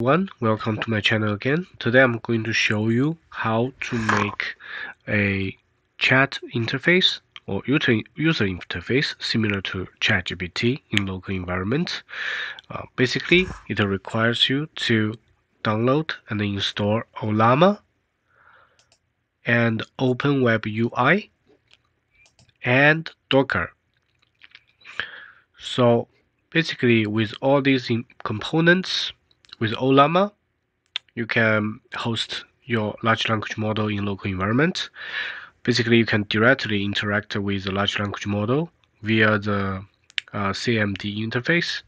everyone welcome to my channel again. Today i'm going to show you how to make a chat interface or user, interface similar to ChatGPT in local environment. Uh, basically it requires you to download and install Ollama and open web ui and docker. So basically with all these components with Ollama, you can host your large language model in local environment. Basically, you can directly interact with the large language model via the uh, CMD interface,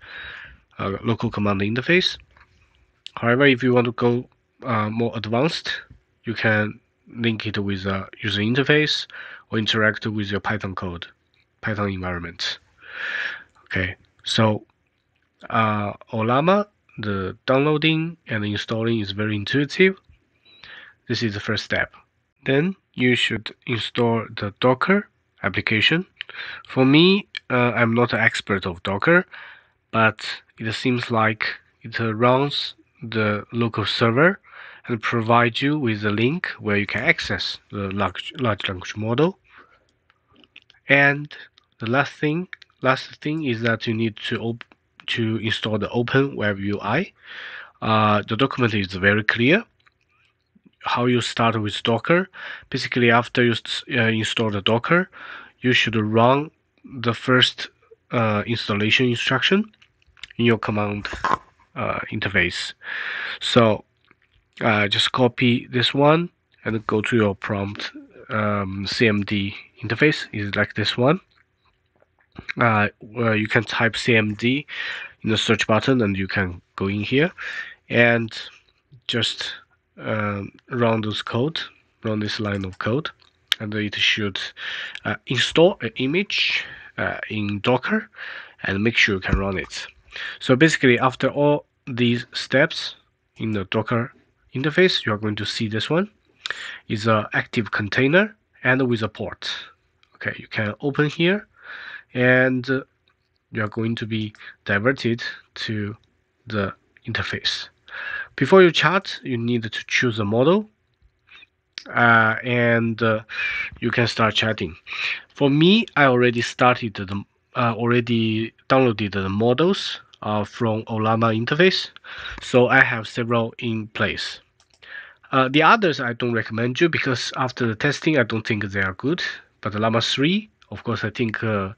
uh, local command interface. However, if you want to go uh, more advanced, you can link it with a user interface or interact with your Python code, Python environment. Okay, so uh, Ollama the downloading and installing is very intuitive. This is the first step. Then you should install the Docker application. For me, uh, I'm not an expert of Docker, but it seems like it runs the local server and provides you with a link where you can access the large, large language model. And the last thing, last thing is that you need to open to install the Open Web UI. Uh, the document is very clear. How you start with Docker. Basically, after you uh, install the Docker, you should run the first uh, installation instruction in your command uh, interface. So uh, just copy this one and go to your prompt um, CMD interface is like this one uh, you can type CMD in the search button and you can go in here and just um, run this code, run this line of code, and it should uh, install an image uh, in Docker and make sure you can run it. So basically, after all these steps in the Docker interface, you are going to see this one is an active container and with a port. Okay, you can open here and you are going to be diverted to the interface. Before you chat, you need to choose a model uh, and uh, you can start chatting. For me, I already started the uh, already downloaded the models uh, from Ollama interface, so I have several in place. Uh, the others I don't recommend you because after the testing, I don't think they are good. But Llama 3 of course, I think uh,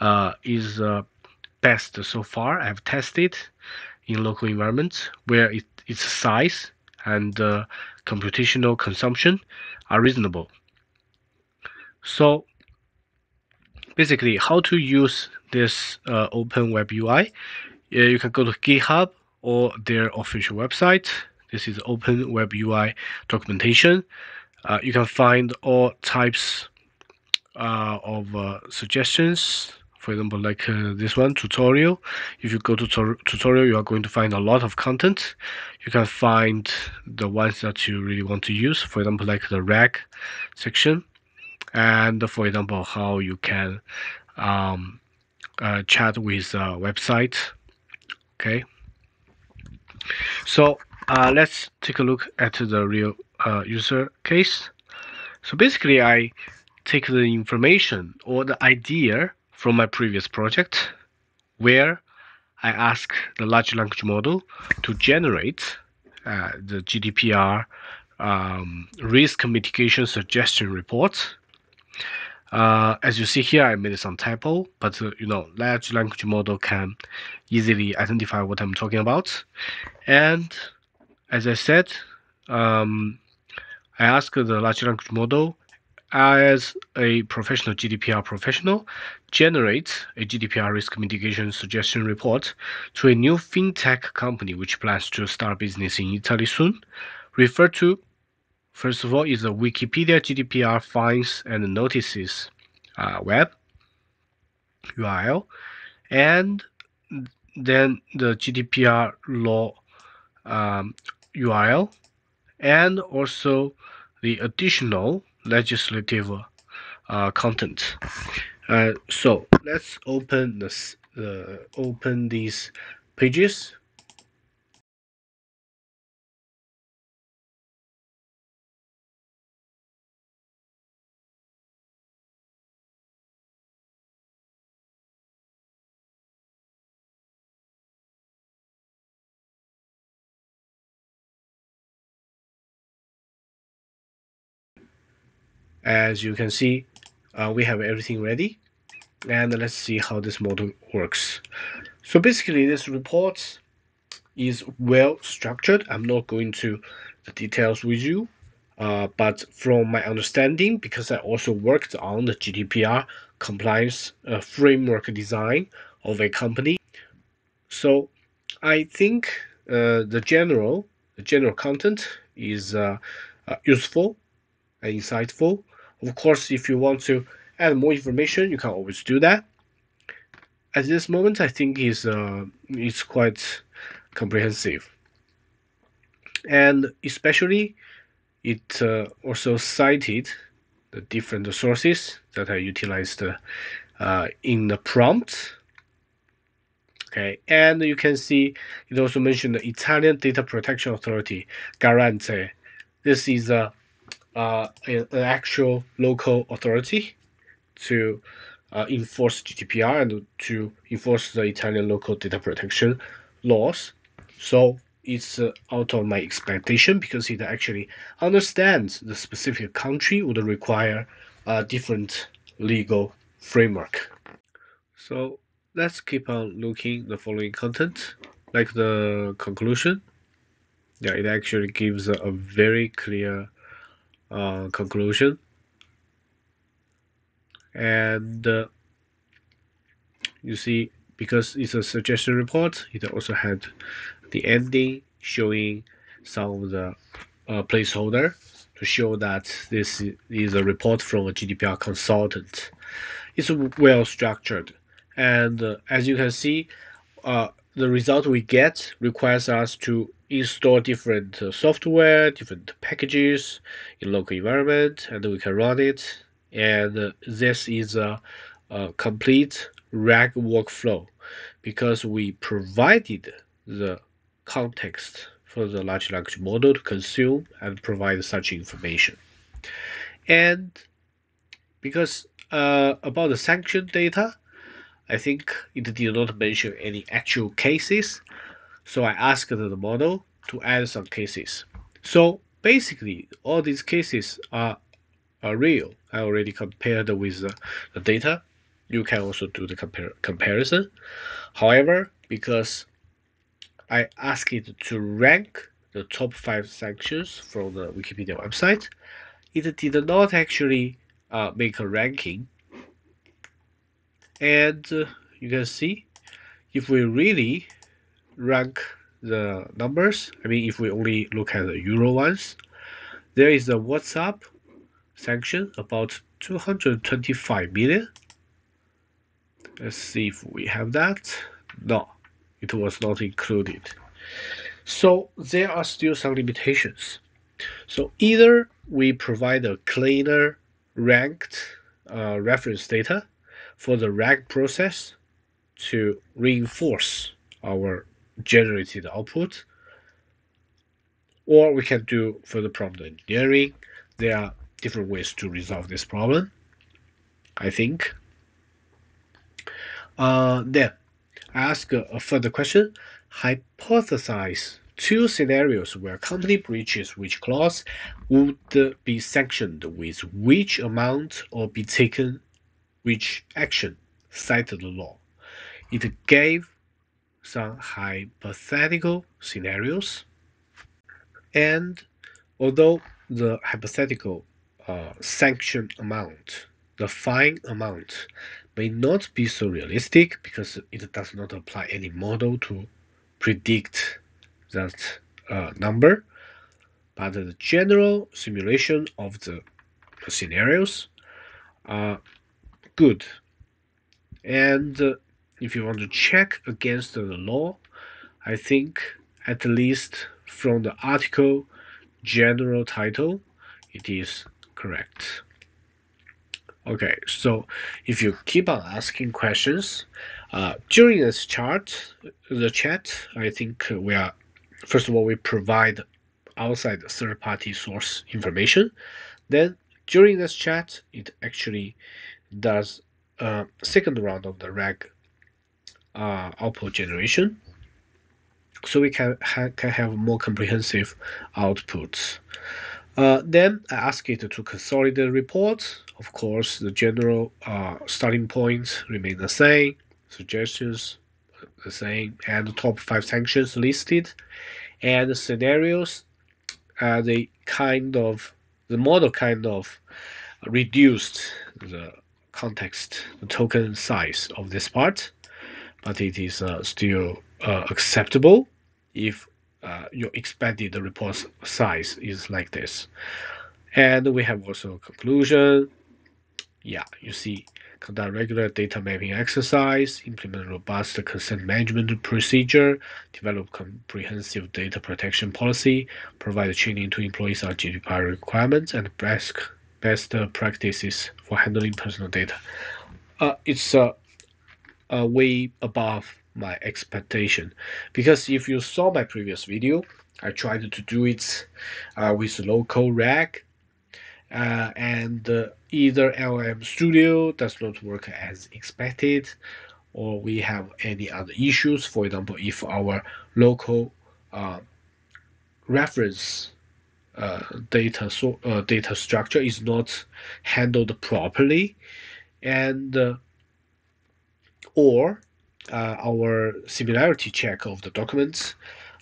uh, is uh, best so far. I've tested in local environments where it, its size and computational consumption are reasonable. So basically, how to use this uh, Open Web UI? Uh, you can go to GitHub or their official website. This is Open Web UI documentation. Uh, you can find all types uh, of uh, suggestions. For example like uh, this one tutorial. If you go to tutorial you are going to find a lot of content. You can find the ones that you really want to use. For example like the rag section. And for example how you can um, uh, chat with a website. Okay. So uh, let's take a look at the real uh, user case. So basically I take the information or the idea from my previous project where I ask the large language model to generate uh, the GDPR um, risk mitigation suggestion report. Uh, as you see here, I made some typo, but uh, you know, large language model can easily identify what I'm talking about. And as I said, um, I asked the large language model as a professional GDPR professional, generate a GDPR risk mitigation suggestion report to a new fintech company which plans to start business in Italy soon. Refer to, first of all, is the Wikipedia GDPR fines and notices uh, web URL, and then the GDPR law um, URL, and also the additional legislative uh, content. Uh, so let's open this, uh, open these pages as you can see uh, we have everything ready. And let's see how this model works. So basically this report is well structured. I'm not going to the details with you uh, but from my understanding, because I also worked on the GDPR compliance uh, framework design of a company, so I think uh, the general the general content is uh, uh, useful and insightful. Of course, if you want to add more information, you can always do that. At this moment, I think is uh, it's quite comprehensive, and especially it uh, also cited the different sources that are utilized uh, in the prompt. Okay, and you can see it also mentioned the Italian Data Protection Authority, Garante. This is a, uh, an actual local authority to uh, enforce GDPR and to enforce the Italian local data protection laws. So it's uh, out of my expectation because it actually understands the specific country would require a different legal framework. So let's keep on looking the following content, like the conclusion. Yeah, it actually gives a, a very clear uh, conclusion. And uh, you see, because it's a suggestion report, it also had the ending showing some of the uh, placeholder to show that this is a report from a GDPR consultant. It's well structured, and uh, as you can see, uh, the result we get requires us to install different uh, software, different packages in local environment, and we can run it. And uh, this is a, a complete RAG workflow because we provided the context for the large language model to consume and provide such information. And because uh, about the sanction data, I think it did not mention any actual cases, so I asked the model to add some cases. So basically, all these cases are, are real. I already compared with the, the data. You can also do the compar comparison. However, because I asked it to rank the top five sanctions from the Wikipedia website. It did not actually uh, make a ranking. And uh, you can see if we really rank the numbers, I mean, if we only look at the Euro ones, there is a WhatsApp sanction about 225 million. Let's see if we have that. No, it was not included. So there are still some limitations. So either we provide a cleaner ranked uh, reference data for the RAG process to reinforce our generated output, or we can do further prompt engineering. There are different ways to resolve this problem, I think. Uh, then I ask a, a further question. Hypothesize two scenarios where company breaches which clause would be sanctioned with which amount or be taken which action, cited the law. It gave some hypothetical scenarios, and although the hypothetical uh, sanction amount, the fine amount, may not be so realistic because it does not apply any model to predict that uh, number, but the general simulation of the scenarios are good. And uh, if you want to check against the law, I think at least from the article general title, it is correct. Okay, so if you keep on asking questions uh, during this chart, the chat, I think we are first of all we provide outside third-party source information. Then during this chat, it actually does a second round of the RAG uh, output generation, so we can ha can have more comprehensive outputs. Uh, then I ask it to consolidate the report. Of course, the general uh, starting points remain the same, suggestions the same, and the top five sanctions listed, and the scenarios. Uh, they kind of the model kind of reduced the context, the token size of this part, but it is uh, still uh, acceptable if uh, your expected report size is like this. And we have also a conclusion. Yeah, you see, conduct regular data mapping exercise, implement robust consent management procedure, develop comprehensive data protection policy, provide training to employees on GDPR requirements, and best, best practices for handling personal data. Uh, it's uh, uh, way above my expectation because if you saw my previous video I tried to do it uh, with local rag uh, and uh, either LM Studio does not work as expected or we have any other issues for example if our local uh, reference uh, data so uh, data structure is not handled properly and or uh, our similarity check of the documents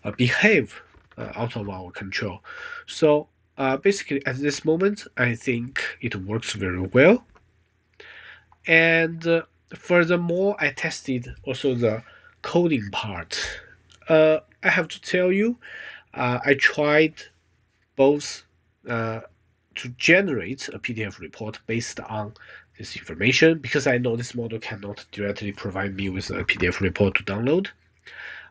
uh, behave uh, out of our control. So basically, at this moment, I think it works very well. And furthermore, I tested also the coding part. I have to tell you, I tried both to generate a PDF report based on this information because I know this model cannot directly provide me with a PDF report to download.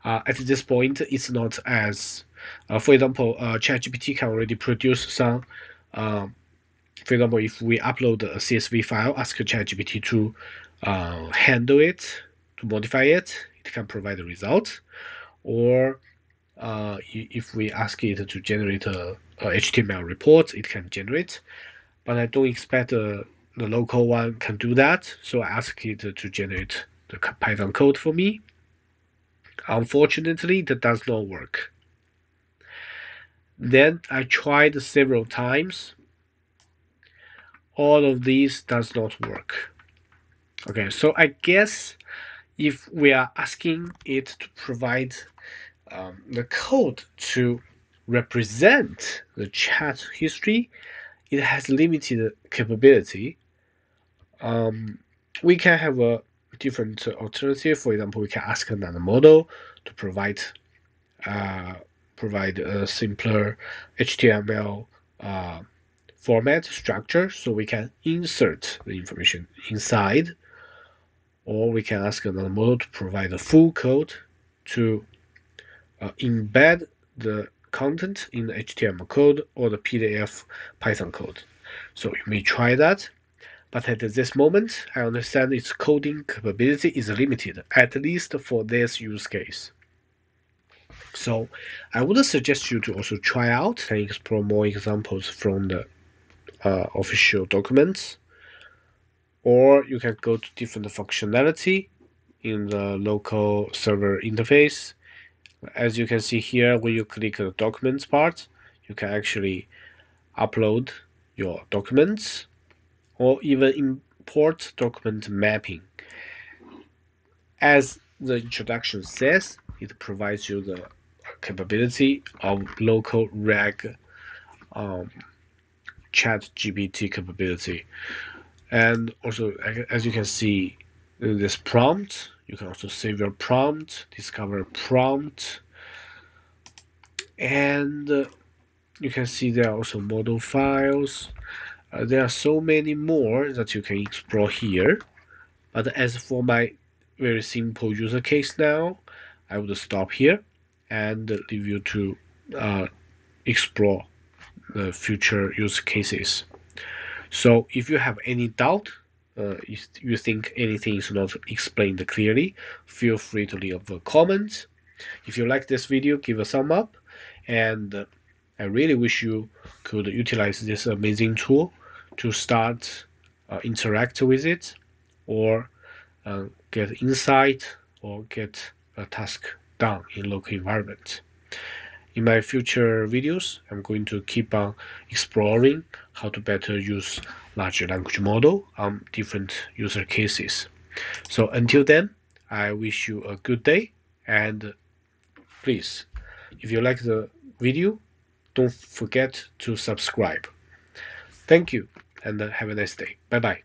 Uh, at this point, it's not as, uh, for example, uh, ChatGPT can already produce some, uh, for example, if we upload a CSV file, ask ChatGPT to uh, handle it, to modify it, it can provide the result. Or uh, if we ask it to generate a, HTML report, it can generate. But I don't expect the local one can do that. So I ask it to generate the Python code for me. Unfortunately, that does not work. Then I tried several times. All of these does not work. Okay, so I guess if we are asking it to provide um, the code to represent the chat history, it has limited capability um, we can have a different alternative. For example, we can ask another model to provide uh, provide a simpler HTML uh, format structure, so we can insert the information inside, or we can ask another model to provide a full code to uh, embed the content in HTML code or the PDF Python code. So you may try that but at this moment, I understand its coding capability is limited, at least for this use case. So I would suggest you to also try out and explore more examples from the uh, official documents, or you can go to different functionality in the local server interface. As you can see here, when you click the documents part, you can actually upload your documents or even import document mapping. As the introduction says, it provides you the capability of local rag um, chat GPT capability. And also, as you can see, this prompt, you can also save your prompt, discover prompt, and uh, you can see there are also model files uh, there are so many more that you can explore here. But as for my very simple user case now, I would stop here and leave you to uh, explore the future use cases. So if you have any doubt, uh, if you think anything is not explained clearly, feel free to leave a comment. If you like this video, give a thumb up. And I really wish you could utilize this amazing tool to start uh, interact with it or uh, get insight or get a task done in local environment. In my future videos, I'm going to keep on exploring how to better use large language model on different user cases. So until then, I wish you a good day and please, if you like the video, don't forget to subscribe. Thank you and have a nice day. Bye bye.